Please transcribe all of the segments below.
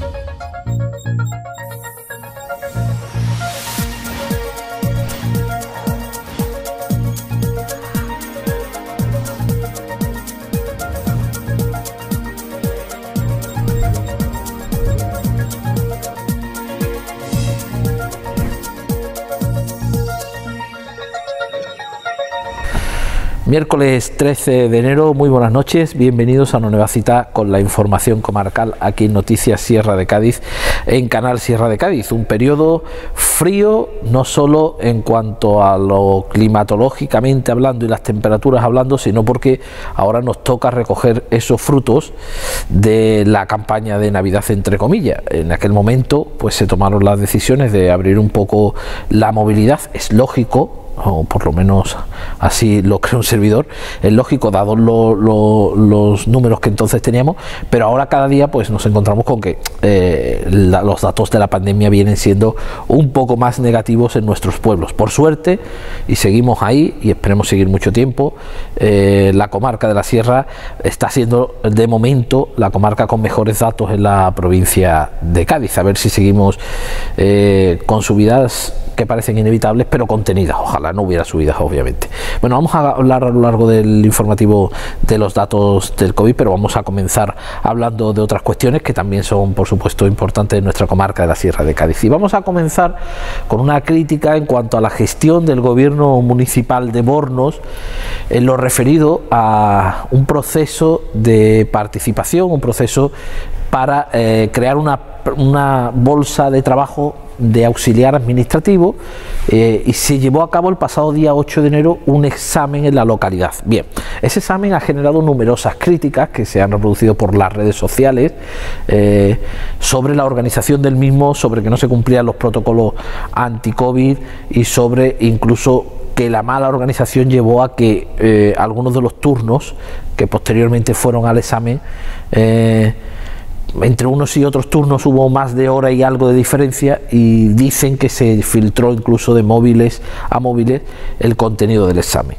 Thank you. Miércoles 13 de enero, muy buenas noches, bienvenidos a una nueva cita con la información comarcal aquí en Noticias Sierra de Cádiz, en Canal Sierra de Cádiz. Un periodo frío, no solo en cuanto a lo climatológicamente hablando y las temperaturas hablando, sino porque ahora nos toca recoger esos frutos de la campaña de Navidad, entre comillas. En aquel momento, pues se tomaron las decisiones de abrir un poco la movilidad, es lógico o por lo menos así lo cree un servidor, es lógico dados los números que entonces teníamos, pero ahora cada día pues nos encontramos con que eh, los datos de la pandemia vienen siendo un poco más negativos en nuestros pueblos. Por suerte, y seguimos ahí y esperemos seguir mucho tiempo, eh, la comarca de la Sierra está siendo de momento la comarca con mejores datos en la provincia de Cádiz. A ver si seguimos eh, con subidas que parecen inevitables, pero contenidas. Ojalá no hubiera subidas, obviamente. Bueno, vamos a hablar a lo largo del informativo de los datos del COVID, pero vamos a comenzar hablando de otras cuestiones que también son, por supuesto, importantes en nuestra comarca de la Sierra de Cádiz. Y vamos a comenzar con una crítica en cuanto a la gestión del gobierno municipal de Bornos en lo referido a un proceso de participación, un proceso para eh, crear una, una bolsa de trabajo de auxiliar administrativo eh, y se llevó a cabo el pasado día 8 de enero un examen en la localidad. Bien, ese examen ha generado numerosas críticas que se han reproducido por las redes sociales eh, sobre la organización del mismo, sobre que no se cumplían los protocolos anti-COVID y sobre incluso que la mala organización llevó a que algunos de los turnos que posteriormente fueron al examen entre unos y otros turnos hubo más de hora y algo de diferencia y dicen que se filtró incluso de móviles a móviles el contenido del examen.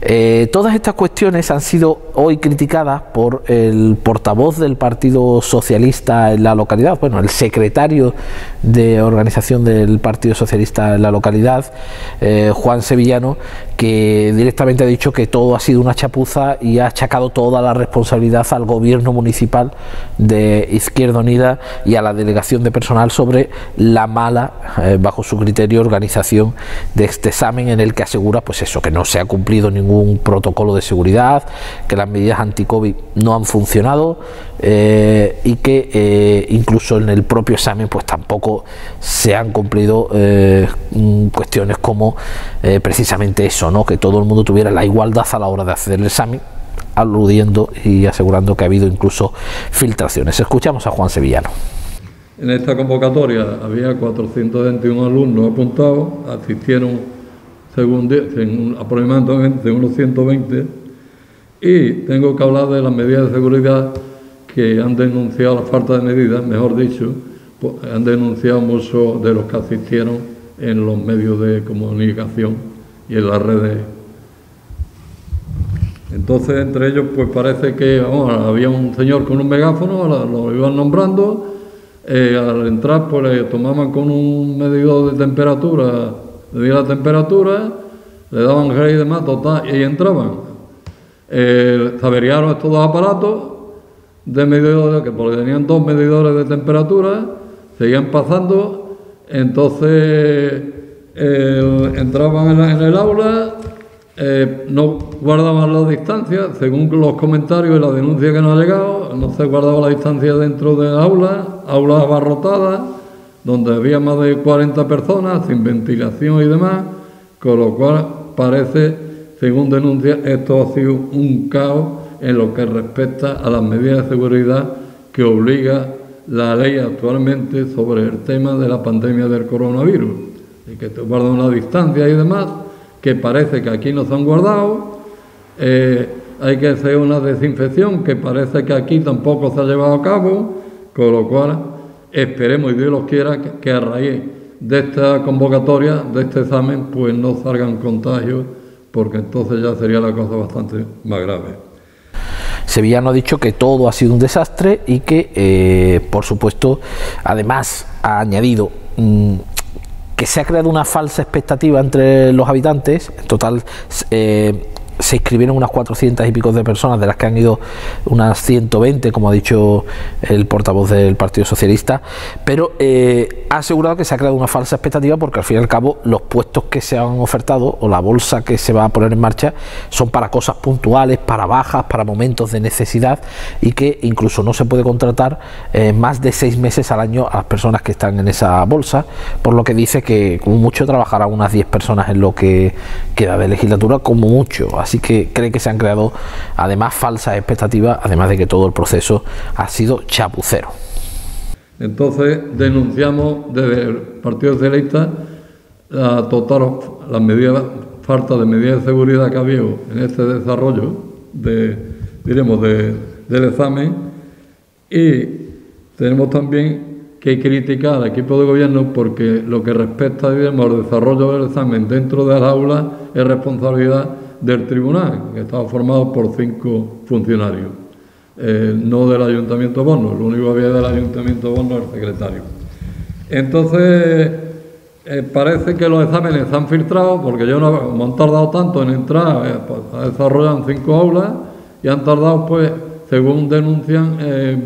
Eh, todas estas cuestiones han sido hoy criticadas por el portavoz del Partido Socialista en la localidad, bueno, el secretario de organización del Partido Socialista en la localidad, eh, Juan Sevillano, que directamente ha dicho que todo ha sido una chapuza y ha achacado toda la responsabilidad al gobierno municipal de Izquierda Unida y a la delegación de personal sobre la mala, eh, bajo su criterio, organización de este examen en el que asegura pues eso, que no se ha cumplido ningún protocolo de seguridad, que las medidas anti-COVID no han funcionado eh, y que eh, incluso en el propio examen pues tampoco se han cumplido mm, cuestiones como precisamente eso que todo el mundo tuviera la igualdad a la hora de hacer el examen, aludiendo y asegurando que ha habido incluso filtraciones. Escuchamos a Juan Sevillano. En esta convocatoria había 421 alumnos apuntados, asistieron según, aproximadamente unos 120 y tengo que hablar de las medidas de seguridad que han denunciado la falta de medidas, mejor dicho, pues, han denunciado muchos de los que asistieron en los medios de comunicación y en las redes. Entonces, entre ellos, pues parece que había un señor con un megáfono, lo iban nombrando, eh, al entrar, pues le tomaban con un medidor de temperatura, la temperatura, le daban gel y demás, total, y entraban. Eh, averiaron estos dos aparatos de medidores, que porque tenían dos medidores de temperatura, seguían pasando, entonces entraban en, el aula, eh, no guardaban la distancia, según los comentarios y la denuncia que nos ha llegado, no se guardaba la distancia dentro del aula, aulas abarrotadas, donde había más de 40 personas, sin ventilación y demás, con lo cual parece, según denuncia, esto ha sido un caos en lo que respecta a las medidas de seguridad que obliga la ley actualmente sobre el tema de la pandemia del coronavirus. Y que te guardan una distancia y demás, que parece que aquí no se han guardado. Eh, hay que hacer una desinfección que parece que aquí tampoco se ha llevado a cabo, con lo cual esperemos y Dios los quiera que, a raíz de esta convocatoria, de este examen, pues no salgan contagios, porque entonces ya sería la cosa bastante más grave. Sevillano ha dicho que todo ha sido un desastre y que, eh, por supuesto, además ha añadido mm, que se ha creado una falsa expectativa entre los habitantes. En total, eh, se inscribieron unas 400 y pico de personas, de las que han ido unas 120, como ha dicho el portavoz del Partido Socialista, pero eh, ha asegurado que se ha creado una falsa expectativa porque al fin y al cabo los puestos que se han ofertado o la bolsa que se va a poner en marcha son para cosas puntuales, para bajas, para momentos de necesidad y que incluso no se puede contratar eh, más de seis meses al año a las personas que están en esa bolsa, por lo que dice que como mucho trabajará unas 10 personas en lo que queda de legislatura, como mucho. Así que cree que se han creado además falsas expectativas, además de que todo el proceso ha sido chapucero. Entonces denunciamos desde el Partido Socialista la total las medidas, falta de medidas de seguridad que ha habido en este desarrollo de, diremos, de, del examen y tenemos también que criticar al equipo de gobierno porque lo que respecta digamos, al desarrollo del examen dentro de las aulas es responsabilidad del tribunal, que estaba formado por cinco funcionarios, eh, no del Ayuntamiento Bono, lo único había del Ayuntamiento Bono era el secretario. Entonces, eh, parece que los exámenes se han filtrado, porque yo no, han tardado tanto en entrar, eh, pues, desarrollan cinco aulas y han tardado, pues, según denuncian,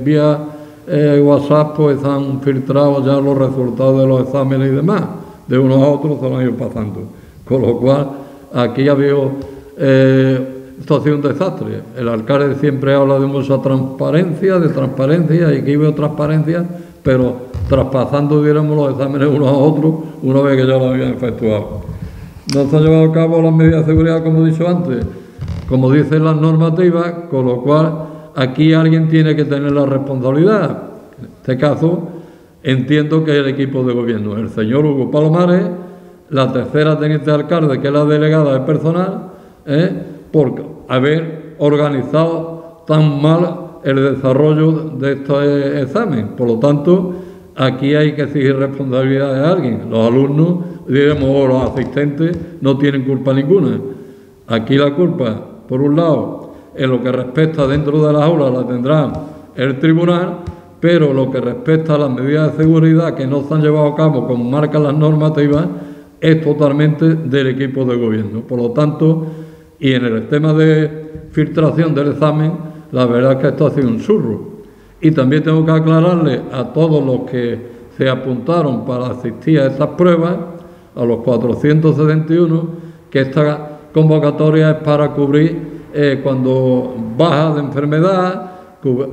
vía WhatsApp, pues han filtrado ya los resultados de los exámenes y demás, de unos a otros se lo han ido pasando. Con lo cual, aquí ha habido eh, esto ha sido un desastre. El alcalde siempre habla de mucha transparencia, de transparencia, y veo transparencia, pero traspasando, diéramos, los exámenes unos a otros una vez que ya lo habían efectuado. No se han llevado a cabo las medidas de seguridad, como he dicho antes, como dicen las normativas, con lo cual aquí alguien tiene que tener la responsabilidad. En este caso, entiendo que es el equipo de gobierno, el señor Hugo Palomares, la tercera teniente de alcalde, que es la delegada de personal, ¿eh? por haber organizado tan mal el desarrollo de este examen. Por lo tanto, aquí hay que exigir responsabilidad de alguien. Los alumnos, diremos, o los asistentes, no tienen culpa ninguna. Aquí la culpa, por un lado, en lo que respecta dentro de las aulas la tendrá el tribunal, pero lo que respecta a las medidas de seguridad que no se han llevado a cabo como marcan las normativas, es totalmente del equipo de gobierno. Por lo tanto, y en el tema de filtración del examen, la verdad es que esto ha sido un surro. Y también tengo que aclararle a todos los que se apuntaron para asistir a estas pruebas, a los 471, que esta convocatoria es para cubrir eh, cuando baja de enfermedad,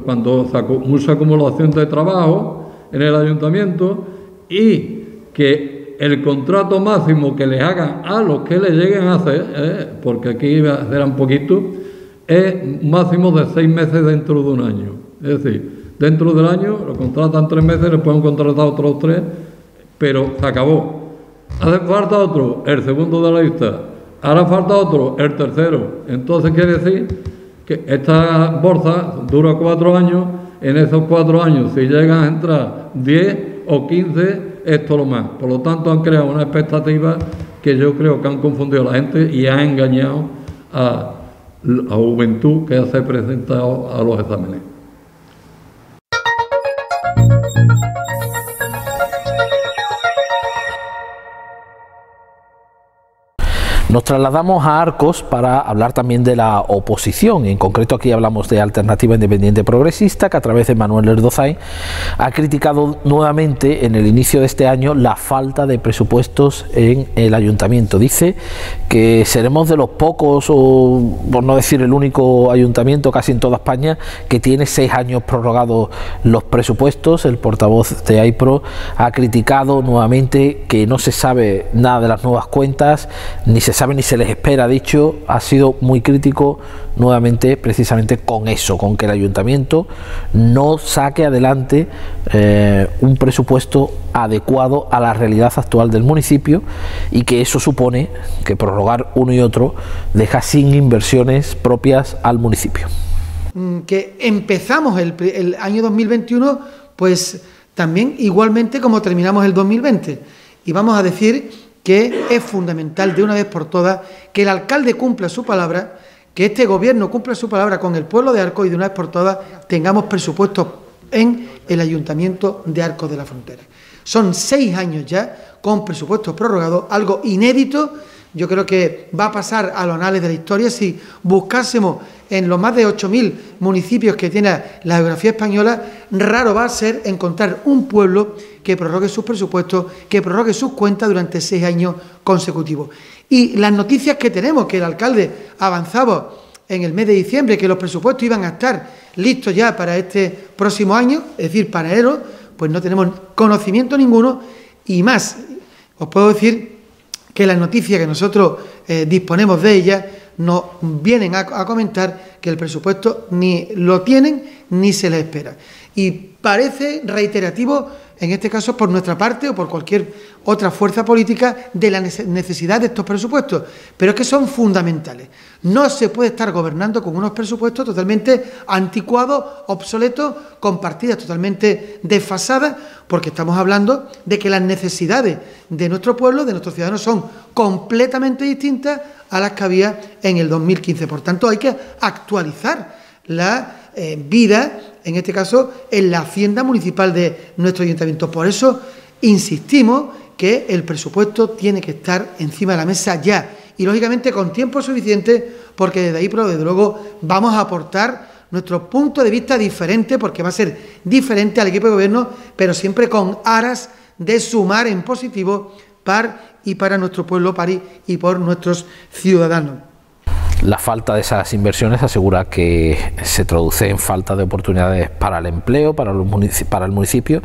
cuando mucha acumulación de trabajo en el ayuntamiento y que el contrato máximo que le hagan a los que le lleguen a hacer, eh, porque aquí serán poquitos, es máximo de seis meses dentro de un año. Es decir, dentro del año lo contratan tres meses, le pueden contratar otros tres, pero se acabó. Hace falta otro, el segundo de la lista. Hará falta otro, el tercero. Entonces quiere decir que esta bolsa dura cuatro años, en esos cuatro años, si llegan a entrar diez o quince, esto lo más. Por lo tanto, han creado una expectativa que yo creo que han confundido a la gente y han engañado a la juventud que se ha presentado a los exámenes. Nos trasladamos a Arcos para hablar también de la oposición. En concreto aquí hablamos de Alternativa Independiente Progresista, que a través de Manuel Erdozay ha criticado nuevamente en el inicio de este año la falta de presupuestos en el ayuntamiento. Dice que seremos de los pocos, o por no decir el único ayuntamiento casi en toda España, que tiene seis años prorrogados los presupuestos. El portavoz de AIPRO ha criticado nuevamente que no se sabe nada de las nuevas cuentas, ni se sabe ni se les espera, dicho, ha sido muy crítico nuevamente precisamente con eso, con que el ayuntamiento no saque adelante eh, un presupuesto adecuado a la realidad actual del municipio y que eso supone que prorrogar uno y otro deja sin inversiones propias al municipio. Mm, que empezamos el, el año 2021 pues también igualmente como terminamos el 2020 y vamos a decir que es fundamental de una vez por todas que el alcalde cumpla su palabra, que este gobierno cumpla su palabra con el pueblo de Arco y de una vez por todas tengamos presupuestos en el Ayuntamiento de Arcos de la Frontera. Son seis años ya con presupuestos prorrogados, algo inédito. Yo creo que va a pasar a los anales de la historia si buscásemos en los más de 8.000 municipios que tiene la geografía española, raro va a ser encontrar un pueblo que prorrogue sus presupuestos, que prorrogue sus cuentas durante seis años consecutivos. Y las noticias que tenemos, que el alcalde avanzaba en el mes de diciembre, que los presupuestos iban a estar listos ya para este próximo año, es decir, para pues no tenemos conocimiento ninguno y más. Os puedo decir que las noticias que nosotros eh, disponemos de ellas nos vienen a, comentar que el presupuesto ni lo tienen ni se les espera. Y parece reiterativo, en este caso por nuestra parte o por cualquier otra fuerza política, de la necesidad de estos presupuestos, pero es que son fundamentales. No se puede estar gobernando con unos presupuestos totalmente anticuados, obsoletos, con partidas totalmente desfasadas, porque estamos hablando de que las necesidades de nuestro pueblo, de nuestros ciudadanos, son completamente distintas a las que había en el 2015. Por tanto, hay que actualizar la eh, vida, en este caso, en la hacienda municipal de nuestro ayuntamiento. Por eso insistimos que el presupuesto tiene que estar encima de la mesa ya y, lógicamente, con tiempo suficiente, porque desde ahí, pero desde luego, vamos a aportar nuestro punto de vista diferente, porque va a ser diferente al equipo de gobierno, pero siempre con aras de sumar en positivo para y para nuestro pueblo París y por nuestros ciudadanos. La falta de esas inversiones asegura que se traduce en falta de oportunidades para el empleo, para, los para el municipio.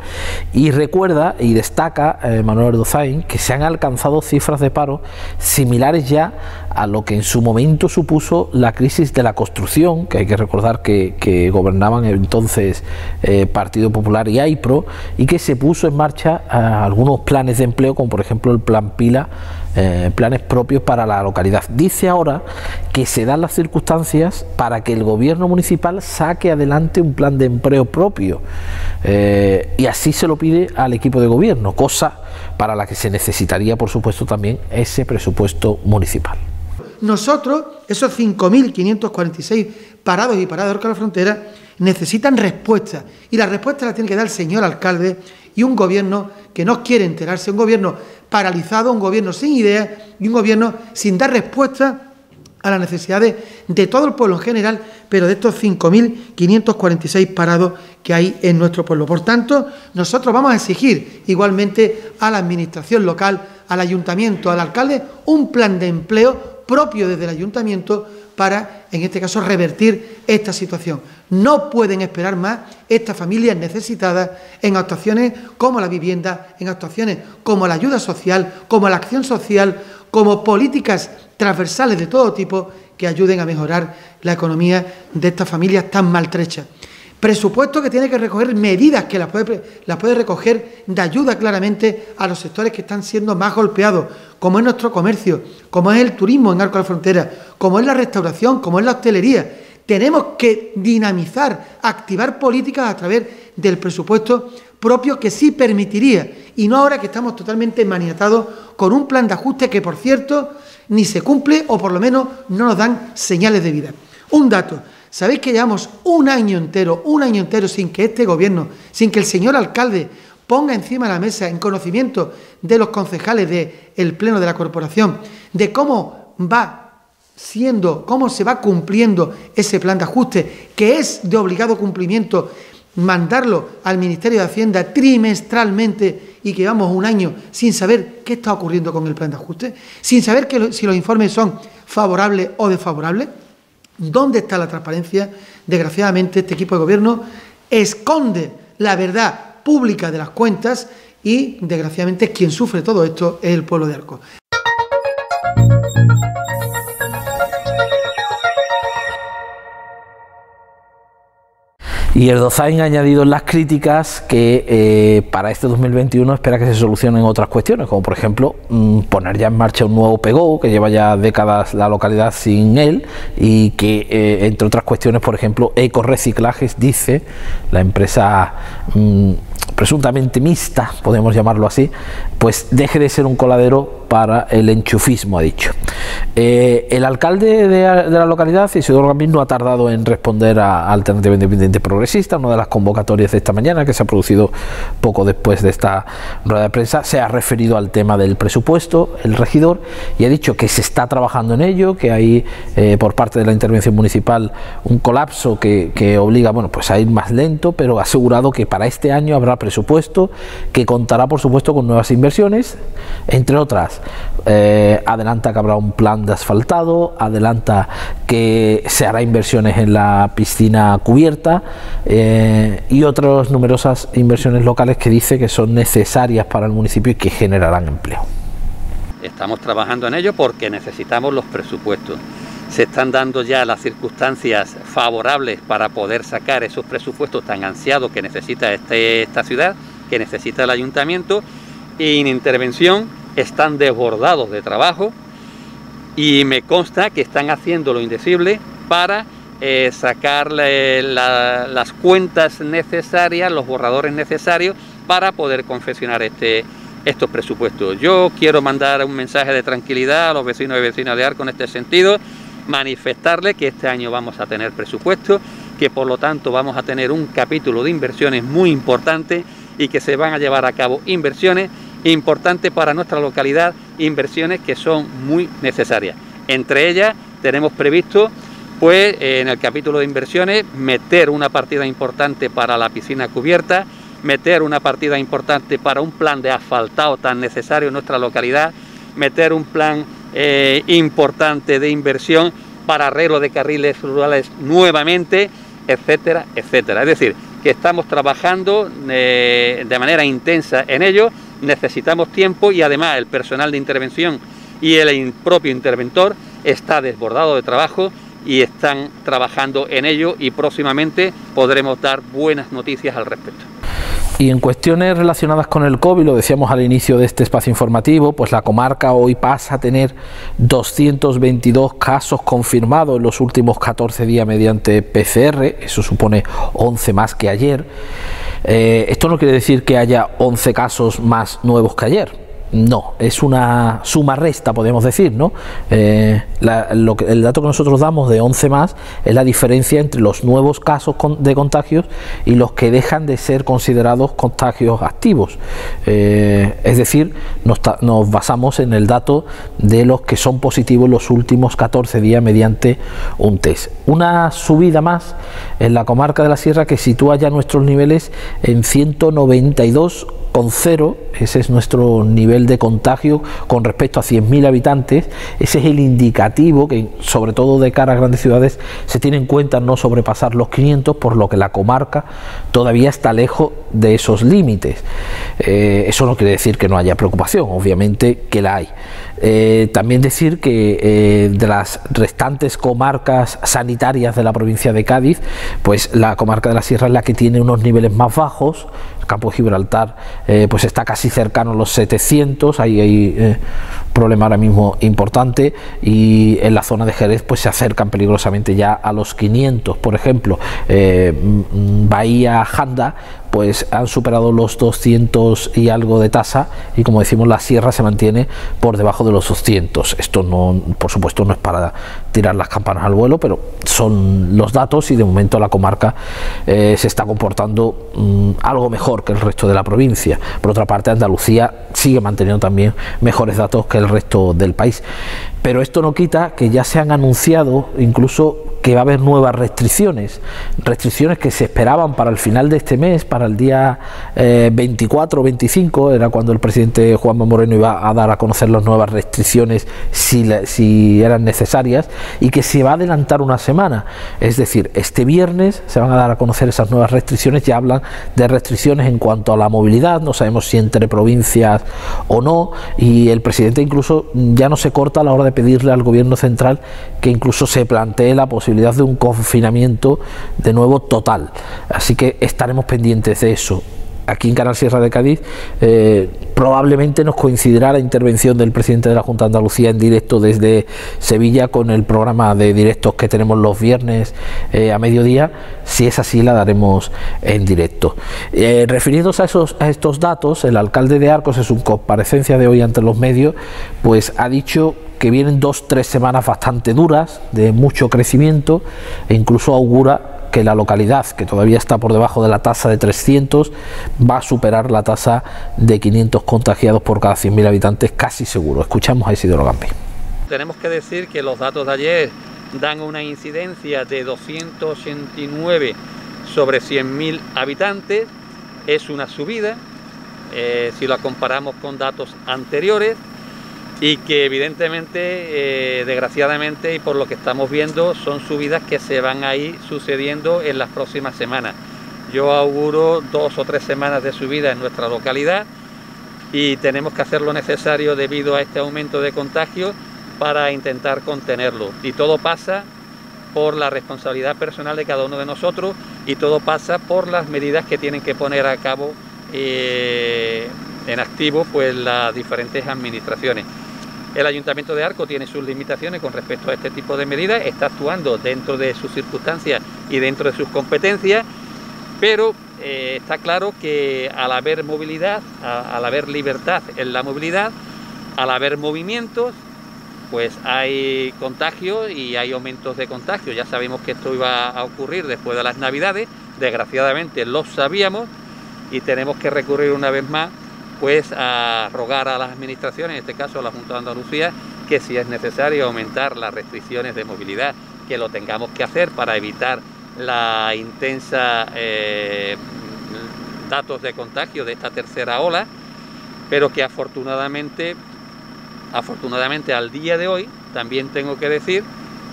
Y recuerda y destaca eh, Manuel Erdozain que se han alcanzado cifras de paro similares ya a lo que en su momento supuso la crisis de la construcción, que hay que recordar que, gobernaban entonces eh, Partido Popular y AIPRO y que se puso en marcha eh, algunos planes de empleo como por ejemplo el Plan Pila eh, planes propios para la localidad. Dice ahora que se dan las circunstancias para que el gobierno municipal saque adelante un plan de empleo propio eh, y así se lo pide al equipo de gobierno, cosa para la que se necesitaría, por supuesto, también ese presupuesto municipal. Nosotros, esos 5.546 parados y paradas de la frontera, necesitan respuesta y la respuesta la tiene que dar el señor alcalde y un gobierno que no quiere enterarse, un gobierno paralizado, un gobierno sin ideas y un gobierno sin dar respuesta a las necesidades de todo el pueblo en general, pero de estos 5.546 parados que hay en nuestro pueblo. Por tanto, nosotros vamos a exigir igualmente a la Administración local, al Ayuntamiento, al alcalde, un plan de empleo propio desde el Ayuntamiento para, en este caso, revertir esta situación. No pueden esperar más estas familias necesitadas en actuaciones como la vivienda, en actuaciones como la ayuda social, como la acción social, como políticas transversales de todo tipo que ayuden a mejorar la economía de estas familias tan maltrechas. Presupuesto que tiene que recoger medidas que las puede, las puede recoger de ayuda claramente a los sectores que están siendo más golpeados, como es nuestro comercio, como es el turismo en Arco de la Frontera, como es la restauración, como es la hostelería tenemos que dinamizar, activar políticas a través del presupuesto propio que sí permitiría, y no ahora que estamos totalmente maniatados con un plan de ajuste que, por cierto, ni se cumple o por lo menos no nos dan señales de vida. Un dato, ¿sabéis que llevamos un año entero, un año entero sin que este gobierno, sin que el señor alcalde ponga encima de la mesa en conocimiento de los concejales del Pleno de la Corporación de cómo va siendo, cómo se va cumpliendo ese plan de ajuste, que es de obligado cumplimiento mandarlo al Ministerio de Hacienda trimestralmente y que vamos un año sin saber qué está ocurriendo con el plan de ajuste, sin saber que, si los informes son favorables o desfavorables. ¿Dónde está la transparencia? Desgraciadamente, este equipo de gobierno esconde la verdad pública de las cuentas y, desgraciadamente, quien sufre todo esto es el pueblo de Arco. Y Erdozain ha añadido en las críticas que eh, para este 2021 espera que se solucionen otras cuestiones, como por ejemplo mm, poner ya en marcha un nuevo PEGO, que lleva ya décadas la localidad sin él, y que eh, entre otras cuestiones, por ejemplo, Ecoreciclajes, dice la empresa mm, presuntamente mixta, podemos llamarlo así, pues deje de ser un coladero para el enchufismo, ha dicho. Eh, el alcalde de, la localidad, Isidoro Gamín, no ha tardado en responder a Alternativa Independiente Progresista, una de las convocatorias de esta mañana que se ha producido poco después de esta rueda de prensa, se ha referido al tema del presupuesto, el regidor, y ha dicho que se está trabajando en ello, que hay eh, por parte de la intervención municipal un colapso que, que obliga bueno, pues a ir más lento, pero ha asegurado que para este año habrá presupuesto, que contará por supuesto con nuevas inversiones, entre otras, eh, adelanta que habrá un plan de asfaltado, adelanta que se hará inversiones en la piscina cubierta eh, y otras numerosas inversiones locales que dice que son necesarias para el municipio y que generarán empleo. Estamos trabajando en ello porque necesitamos los presupuestos. Se están dando ya las circunstancias favorables para poder sacar esos presupuestos tan ansiados que necesita este, esta ciudad, que necesita el ayuntamiento, y en intervención están desbordados de trabajo y me consta que están haciendo lo indecible para eh, sacar las cuentas necesarias, los borradores necesarios para poder confeccionar este, estos presupuestos. Yo quiero mandar un mensaje de tranquilidad a los vecinos y vecinas de Arco en este sentido, manifestarles que este año vamos a tener presupuesto, que por lo tanto vamos a tener un capítulo de inversiones muy importante y que se van a llevar a cabo inversiones importantes para nuestra localidad, inversiones que son muy necesarias. Entre ellas tenemos previsto pues en el capítulo de inversiones meter una partida importante para la piscina cubierta, meter una partida importante para un plan de asfaltado tan necesario en nuestra localidad, meter un plan eh, importante de inversión para arreglo de carriles rurales nuevamente, etcétera, etcétera. Es decir, que estamos trabajando eh, de manera intensa en ello, necesitamos tiempo y además el personal de intervención y el propio interventor está desbordado de trabajo y están trabajando en ello y próximamente podremos dar buenas noticias al respecto. Y en cuestiones relacionadas con el COVID, lo decíamos al inicio de este espacio informativo, pues la comarca hoy pasa a tener 222 casos confirmados en los últimos 14 días mediante PCR, eso supone 11 más que ayer. Eh, esto no quiere decir que haya 11 casos más nuevos que ayer, no, es una suma resta, podemos decir, ¿no? Eh, el dato que nosotros damos de 11 más es la diferencia entre los nuevos casos de contagios y los que dejan de ser considerados contagios activos. Eh, es decir, nos, basamos en el dato de los que son positivos los últimos 14 días mediante un test. Una subida más en la comarca de la Sierra que sitúa ya nuestros niveles en 192 con cero, ese es nuestro nivel de contagio con respecto a 100.000 habitantes, ese es el indicativo que sobre todo de cara a grandes ciudades se tiene en cuenta no sobrepasar los 500, por lo que la comarca todavía está lejos de esos límites. Eh, eso no quiere decir que no haya preocupación, obviamente que la hay. Eh, también decir que eh, de las restantes comarcas sanitarias de la provincia de Cádiz, pues la comarca de la Sierra es la que tiene unos niveles más bajos, el campo de Gibraltar eh, pues está casi cercano a los 700, ahí hay problema ahora mismo importante. Y en la zona de Jerez pues se acercan peligrosamente ya a los 500, por ejemplo, Bahía Janda pues han superado los 200 y algo de tasa y como decimos la sierra se mantiene por debajo de los 200. Esto no, por supuesto no es para tirar las campanas al vuelo, pero son los datos y de momento la comarca eh, se está comportando mm, algo mejor que el resto de la provincia. Por otra parte, Andalucía sigue manteniendo también mejores datos que el resto del país. Pero esto no quita que ya se han anunciado incluso que va a haber nuevas restricciones, restricciones que se esperaban para el final de este mes, para el día 24 o 25, era cuando el presidente Juanma Moreno iba a dar a conocer las nuevas restricciones si, si eran necesarias, y que se va a adelantar una semana. Es decir, este viernes se van a dar a conocer esas nuevas restricciones, ya hablan de restricciones en cuanto a la movilidad, no sabemos si entre provincias o no, y el presidente incluso ya no se corta a la hora de pedirle al gobierno central que incluso se plantee la posibilidad de un confinamiento de nuevo total. Así que estaremos pendientes de eso aquí en Canal Sierra de Cádiz eh, probablemente nos coincidirá la intervención del presidente de la Junta de Andalucía en directo desde Sevilla con el programa de directos que tenemos los viernes a mediodía. Si es así, la daremos en directo. refiriéndose a, esos, a estos datos, el alcalde de Arcos en su comparecencia de hoy ante los medios, pues ha dicho que vienen dos, tres semanas bastante duras, de mucho crecimiento, e incluso augura que la localidad, que todavía está por debajo de la tasa de 300, va a superar la tasa de 500 contagiados por cada 100.000 habitantes, casi seguro. Escuchamos a Isidoro Gampi. Tenemos que decir que los datos de ayer dan una incidencia de 289 sobre 100.000 habitantes, es una subida, eh, si la comparamos con datos anteriores, y que evidentemente, eh, desgraciadamente y por lo que estamos viendo, son subidas que se van a ir sucediendo en las próximas semanas. Yo auguro dos o tres semanas de subida en nuestra localidad y tenemos que hacer lo necesario debido a este aumento de contagios para intentar contenerlo. Y todo pasa por la responsabilidad personal de cada uno de nosotros y todo pasa por las medidas que tienen que poner a cabo eh, en activo pues las diferentes administraciones. El Ayuntamiento de Arco tiene sus limitaciones con respecto a este tipo de medidas, está actuando dentro de sus circunstancias y dentro de sus competencias, pero eh, está claro que al haber movilidad, al haber libertad en la movilidad, al haber movimientos, pues hay contagios y hay aumentos de contagios. Ya sabemos que esto iba a ocurrir después de las Navidades, desgraciadamente lo sabíamos y tenemos que recurrir una vez más pues a rogar a las administraciones, en este caso a la Junta de Andalucía, que si es necesario aumentar las restricciones de movilidad, que lo tengamos que hacer para evitar la intensa eh, datos de contagio de esta tercera ola, pero que afortunadamente, afortunadamente al día de hoy, también tengo que decir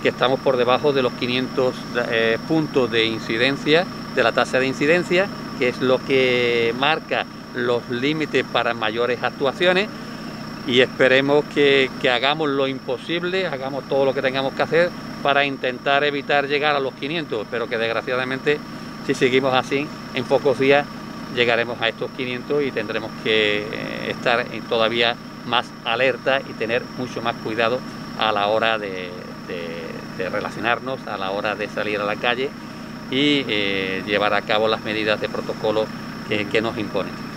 que estamos por debajo de los 500 eh, puntos de incidencia, de la tasa de incidencia, que es lo que marca los límites para mayores actuaciones y esperemos que, hagamos lo imposible, hagamos todo lo que tengamos que hacer para intentar evitar llegar a los 500, pero que desgraciadamente si seguimos así, en pocos días llegaremos a estos 500 y tendremos que eh, estar todavía más alerta y tener mucho más cuidado a la hora de, relacionarnos, a la hora de salir a la calle y eh, llevar a cabo las medidas de protocolo que nos imponen.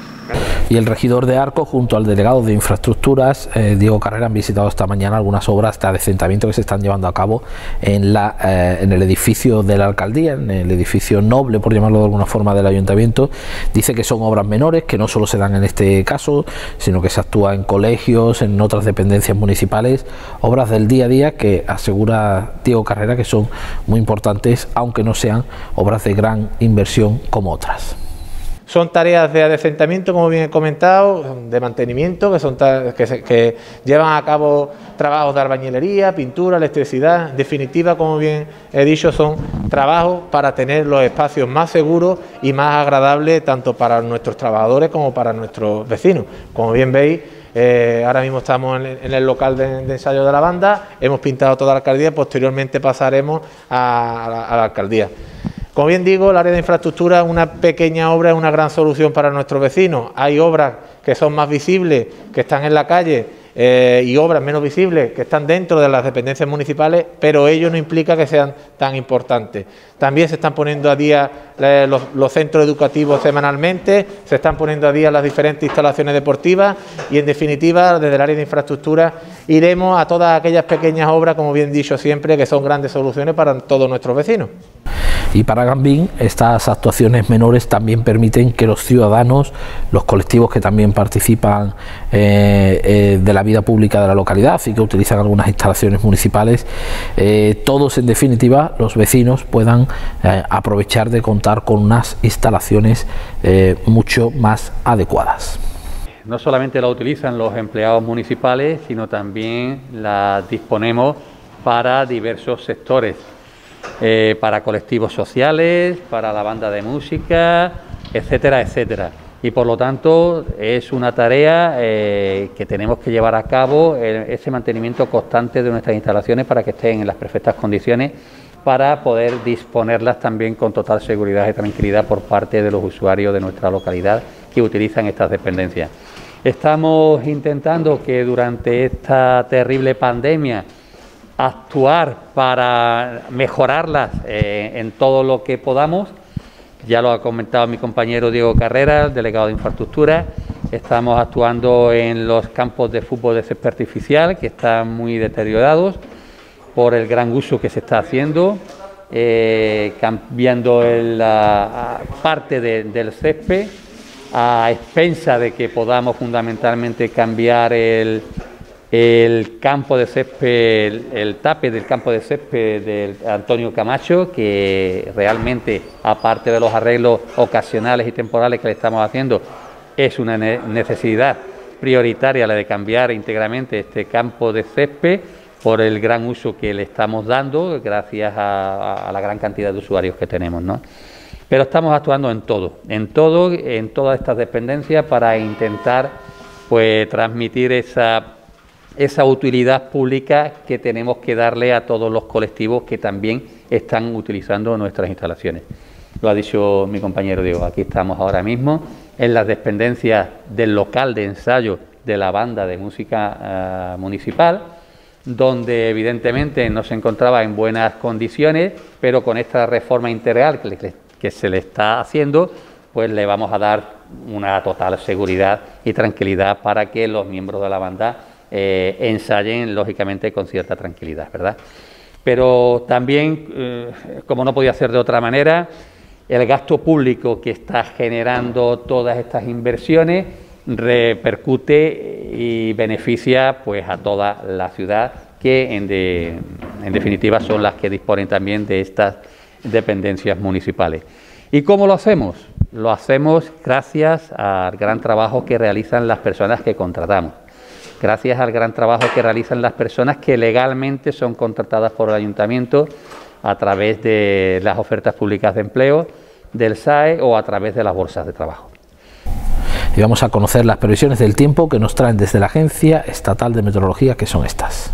Y el regidor de Arco, junto al delegado de Infraestructuras, eh, Diego Carrera, han visitado esta mañana algunas obras de adecentamiento que se están llevando a cabo en, eh, en el edificio de la alcaldía, en el edificio noble, por llamarlo de alguna forma, del ayuntamiento. Dice que son obras menores, que no solo se dan en este caso, sino que se actúa en colegios, en otras dependencias municipales, obras del día a día que asegura Diego Carrera que son muy importantes, aunque no sean obras de gran inversión como otras. Son tareas de adecentamiento, como bien he comentado, de mantenimiento, que, son que, llevan a cabo trabajos de albañilería, pintura, electricidad. En definitiva, como bien he dicho, son trabajos para tener los espacios más seguros y más agradables tanto para nuestros trabajadores como para nuestros vecinos. Como bien veis, eh, ahora mismo estamos en, el local de, ensayo de la banda, hemos pintado toda la alcaldía, posteriormente pasaremos a la alcaldía. Como bien digo, el área de infraestructura, una pequeña obra es una gran solución para nuestros vecinos. Hay obras que son más visibles, que están en la calle, eh, y obras menos visibles que están dentro de las dependencias municipales, pero ello no implica que sean tan importantes. También se están poniendo a día eh, los, centros educativos semanalmente, se están poniendo a día las diferentes instalaciones deportivas y, en definitiva, desde el área de infraestructura iremos a todas aquellas pequeñas obras, como bien dicho siempre, que son grandes soluciones para todos nuestros vecinos. Y para Gambín, estas actuaciones menores también permiten que los ciudadanos, los colectivos que también participan eh, eh, de la vida pública de la localidad y que utilizan algunas instalaciones municipales, eh, todos en definitiva, los vecinos puedan aprovechar de contar con unas instalaciones mucho más adecuadas. No solamente la utilizan los empleados municipales, sino también la disponemos para diversos sectores eh, para colectivos sociales, para la banda de música, etcétera, etcétera. Y por lo tanto es una tarea eh, que tenemos que llevar a cabo, ese mantenimiento constante de nuestras instalaciones para que estén en las perfectas condiciones para poder disponerlas también con total seguridad y tranquilidad por parte de los usuarios de nuestra localidad que utilizan estas dependencias. Estamos intentando que durante esta terrible pandemia actuar para mejorarlas eh, en todo lo que podamos. Ya lo ha comentado mi compañero Diego Carrera, delegado de infraestructura. Estamos actuando en los campos de fútbol de césped artificial, que están muy deteriorados por el gran uso que se está haciendo, eh, cambiando la parte del césped a expensa de que podamos fundamentalmente cambiar el, campo de césped, el, tape del campo de césped de Antonio Camacho, que realmente, aparte de los arreglos ocasionales y temporales que le estamos haciendo, es una necesidad prioritaria la de cambiar íntegramente este campo de césped por el gran uso que le estamos dando gracias a, a la gran cantidad de usuarios que tenemos. ¿no? Pero estamos actuando en todo, en todo, en todas estas dependencias para intentar pues transmitir esa, esa utilidad pública que tenemos que darle a todos los colectivos que también están utilizando nuestras instalaciones. Lo ha dicho mi compañero Diego, aquí estamos ahora mismo en las dependencias del local de ensayo de la banda de música eh, municipal, donde evidentemente no se encontraba en buenas condiciones, pero con esta reforma integral que que se le está haciendo, pues le vamos a dar una total seguridad y tranquilidad para que los miembros de la banda eh, ensayen, lógicamente, con cierta tranquilidad, ¿verdad? Pero también, eh, como no podía ser de otra manera, el gasto público que está generando todas estas inversiones repercute y beneficia pues a toda la ciudad que en, en definitiva son las que disponen también de estas dependencias municipales. ¿Y cómo lo hacemos? Lo hacemos gracias al gran trabajo que realizan las personas que contratamos, gracias al gran trabajo que realizan las personas que legalmente son contratadas por el ayuntamiento a través de las ofertas públicas de empleo, del SAE o a través de las bolsas de trabajo. Y vamos a conocer las previsiones del tiempo que nos traen desde la Agencia Estatal de Meteorología, que son estas.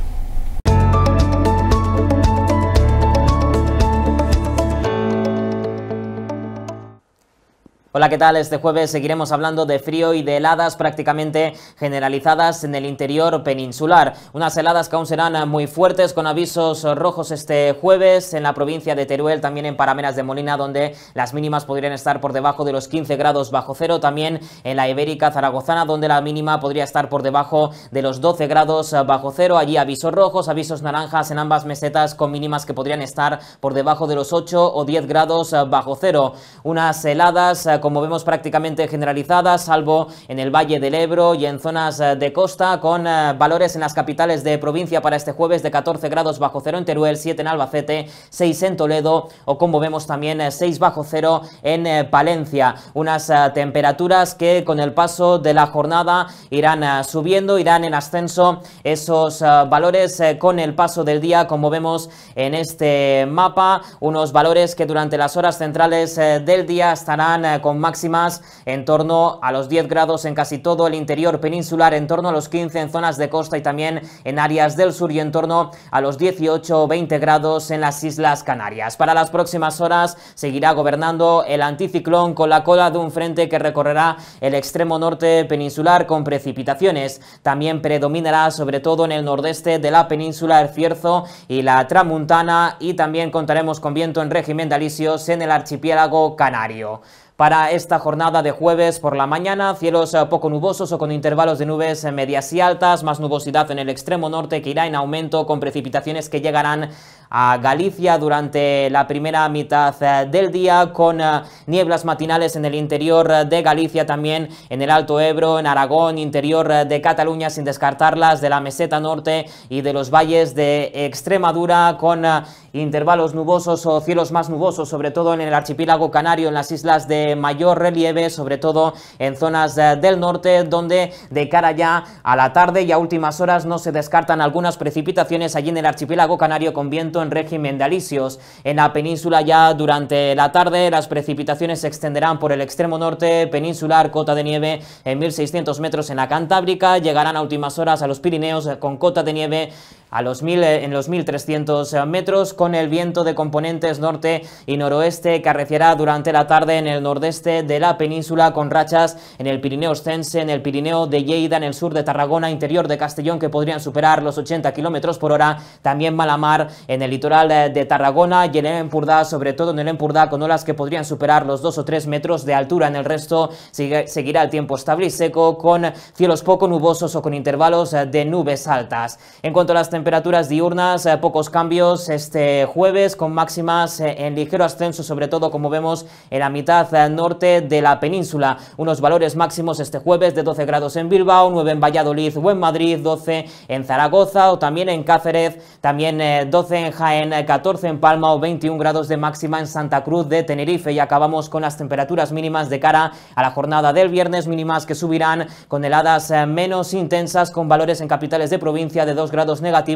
Hola, ¿qué tal? Este jueves seguiremos hablando de frío y de heladas prácticamente generalizadas en el interior peninsular. Unas heladas que aún serán muy fuertes con avisos rojos este jueves en la provincia de Teruel, también en Parameras de Molina, donde las mínimas podrían estar por debajo de los 15 grados bajo cero. También en la Ibérica Zaragozana, donde la mínima podría estar por debajo de los 12 grados bajo cero. Allí avisos rojos, avisos naranjas en ambas mesetas con mínimas que podrían estar por debajo de los 8 o 10 grados bajo cero. Unas heladas como vemos prácticamente generalizadas, salvo en el Valle del Ebro y en zonas eh, de costa, con eh, valores en las capitales de provincia para este jueves de 14 grados bajo cero en Teruel, 7 en Albacete, 6 en Toledo o como vemos también 6 eh, bajo cero en Palencia. Unas temperaturas que con el paso de la jornada irán subiendo, irán en ascenso esos valores con el paso del día, como vemos en este mapa, unos valores que durante las horas centrales del día estarán con máximas en torno a los 10 grados en casi todo el interior peninsular, en torno a los 15 en zonas de costa y también en áreas del sur y en torno a los 18 o 20 grados en las Islas Canarias. Para las próximas horas seguirá gobernando el anticiclón con la cola de un frente que recorrerá el extremo norte peninsular con precipitaciones. También predominará sobre todo en el nordeste de la península el Cierzo y la Tramuntana y también contaremos con viento en régimen de alisios en el archipiélago canario. Para esta jornada de jueves por la mañana, cielos eh, poco nubosos o con intervalos de nubes eh, medias y altas, más nubosidad en el extremo norte que irá en aumento con precipitaciones que llegarán a Galicia durante la primera mitad eh, del día con nieblas matinales en el interior de Galicia, también en el Alto Ebro, en Aragón, interior de Cataluña, sin descartarlas de la meseta norte y de los valles de Extremadura con intervalos nubosos o cielos más nubosos, sobre todo en el archipiélago canario, en las islas de mayor relieve, sobre todo en zonas eh, del norte, donde de cara ya a la tarde y a últimas horas no se descartan algunas precipitaciones allí en el archipiélago canario con viento en régimen de alisios. En la península ya durante la tarde las precipitaciones se extenderán por el extremo norte peninsular, cota de nieve en 1600 metros en la Cantábrica, llegarán a últimas horas a los Pirineos con cota de nieve a los mil, eh, en los 1300 eh, metros con el viento de componentes norte y noroeste que arreciará durante la tarde en el nordeste de la península con rachas en el Pirineo Ostense, en el Pirineo de Lleida, en el sur de Tarragona, interior de Castellón que podrían superar los 80 kilómetros por hora, también Malamar en el litoral eh, de Tarragona y en el Empurdá, sobre todo en el Empurdá con olas que podrían superar los 2 o 3 metros de altura, en el resto seguirá el tiempo estable y seco con cielos poco nubosos o con intervalos de nubes altas. En cuanto a las temperaturas diurnas, eh, pocos cambios este jueves con máximas eh, en ligero ascenso, sobre todo como vemos en la mitad eh, norte de la península. Unos valores máximos este jueves de 12 grados en Bilbao, 9 en Valladolid o en Madrid, 12 en Zaragoza o también en Cáceres, también 12 en Jaén, 14 en Palma o 21 grados de máxima en Santa Cruz de Tenerife. Y acabamos con las temperaturas mínimas de cara a la jornada del viernes, mínimas que subirán con heladas menos intensas con valores en capitales de provincia de 2 grados negativos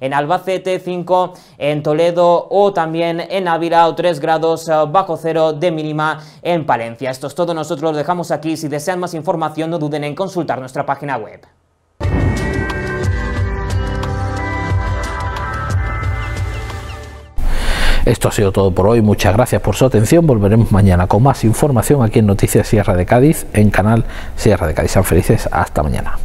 en Albacete, 5 en Toledo o también en Ávila o 3 grados eh, bajo cero de mínima en Palencia. Esto es todo, nosotros lo dejamos aquí. Si desean más información no duden en consultar nuestra página web. Esto ha sido todo por hoy. Muchas gracias por su atención. Volveremos mañana con más información aquí en Noticias Sierra de Cádiz, en canal Sierra de Cádiz. Sean felices. Hasta mañana.